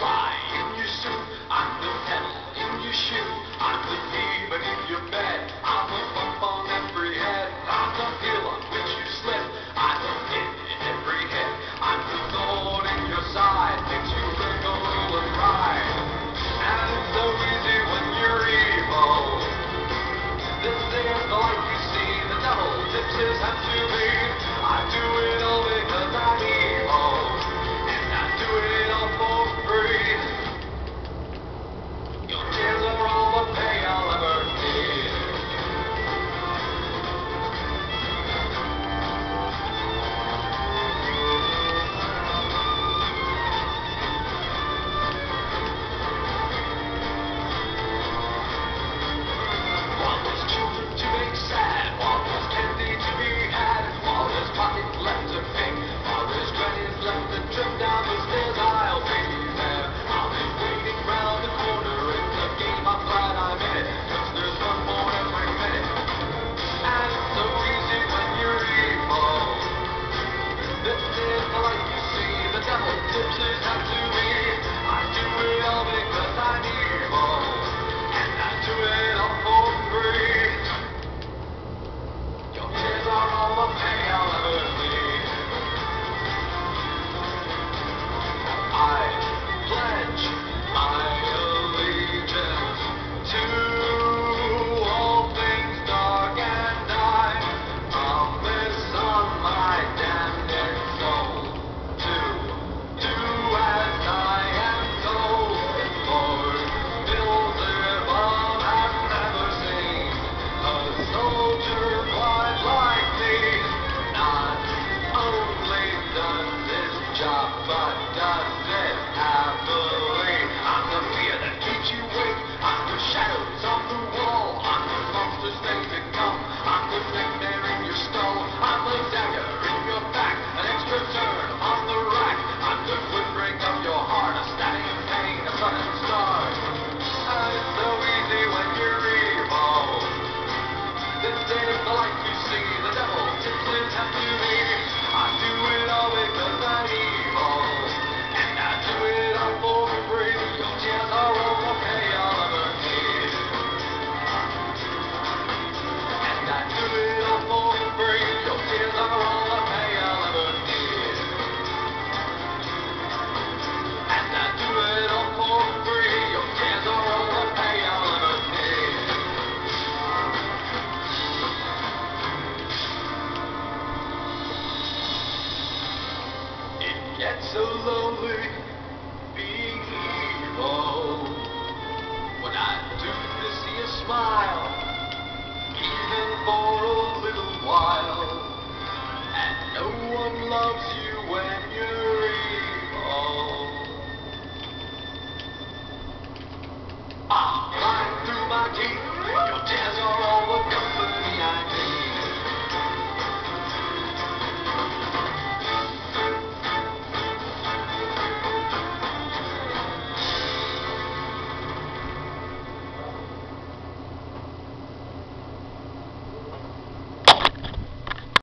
Fire! God, God, I believe. I'm the get so lonely being evil.